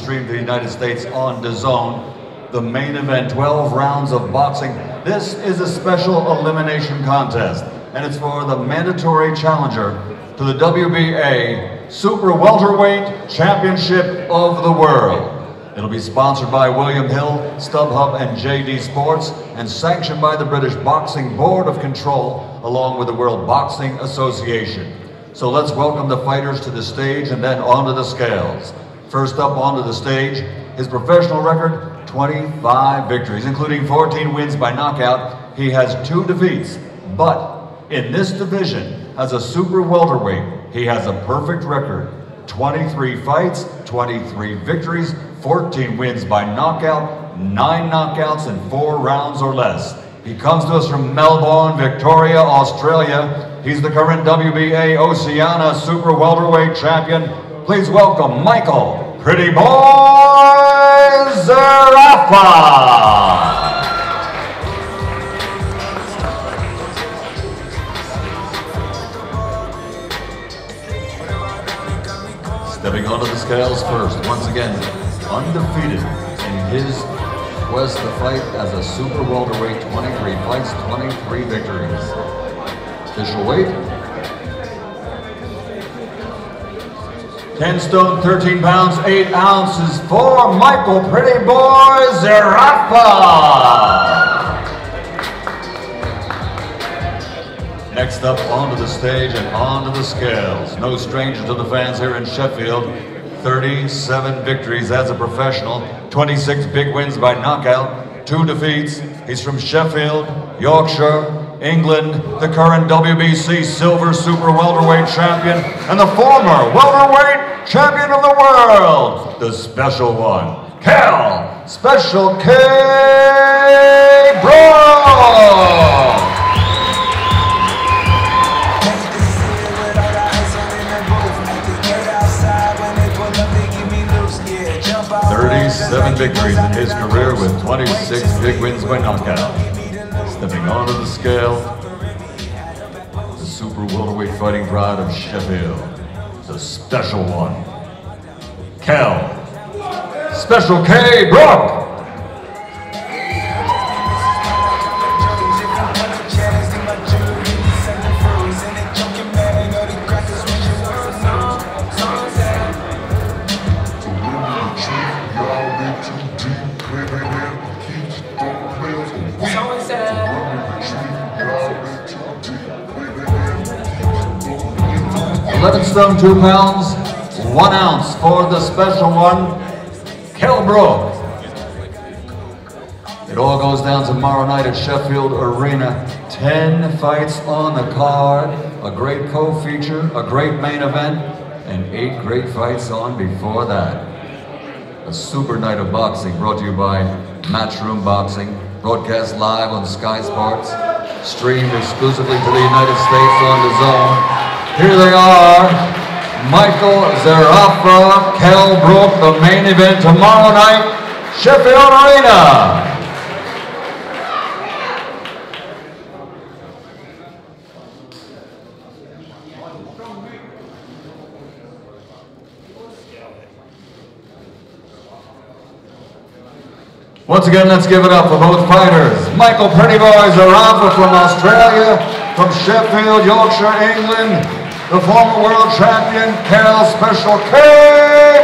to the United States on DAZN. The main event, 12 rounds of boxing. This is a special elimination contest, and it's for the mandatory challenger to the WBA Super Welterweight Championship of the World. It'll be sponsored by William Hill, StubHub, and JD Sports, and sanctioned by the British Boxing Board of Control, along with the World Boxing Association. So let's welcome the fighters to the stage and then onto the scales. First up onto the stage, his professional record, 25 victories, including 14 wins by knockout. He has two defeats, but in this division, as a super welterweight, he has a perfect record. 23 fights, 23 victories, 14 wins by knockout, 9 knockouts in 4 rounds or less. He comes to us from Melbourne, Victoria, Australia. He's the current WBA Oceania Super Welterweight Champion. Please welcome Michael Pretty Boy Zerafa. Stepping onto the scales first, once again, undefeated in his quest to fight as a super welterweight, 23 fights, 23 victories. Official weight, 10 stone, 13 pounds, 8 ounces for Michael Pretty Boy Zerafa. Next up, onto the stage and onto the scales. No stranger to the fans here in Sheffield. 37 victories as a professional, 26 big wins by knockout, two defeats. He's from Sheffield, Yorkshire, England, the current WBC Silver Super Welterweight Champion, and the former Welterweight Champion of the World, the special one, Kell Special K Brook! 37 victories in his career with 26 big wins by knockout. Stepping onto the scale, the super welterweight fighting pride of Sheffield, the special one, Kell, Special K Brook. 11 stone, 2 pounds, 1 ounce for the special one, Kell Brook. It all goes down tomorrow night at Sheffield Arena. 10 fights on the card, a great co-feature, a great main event, and 8 great fights on before that. A super night of boxing brought to you by Matchroom Boxing, broadcast live on Sky Sports, streamed exclusively to the United States on DAZN, here they are, Michael Zerafa, Kell Brook, the main event tomorrow night, Sheffield Arena. Once again, let's give it up for both fighters. Michael Prettyboy Zerafa from Australia, from Sheffield, Yorkshire, England, the former world champion, Kell Special K.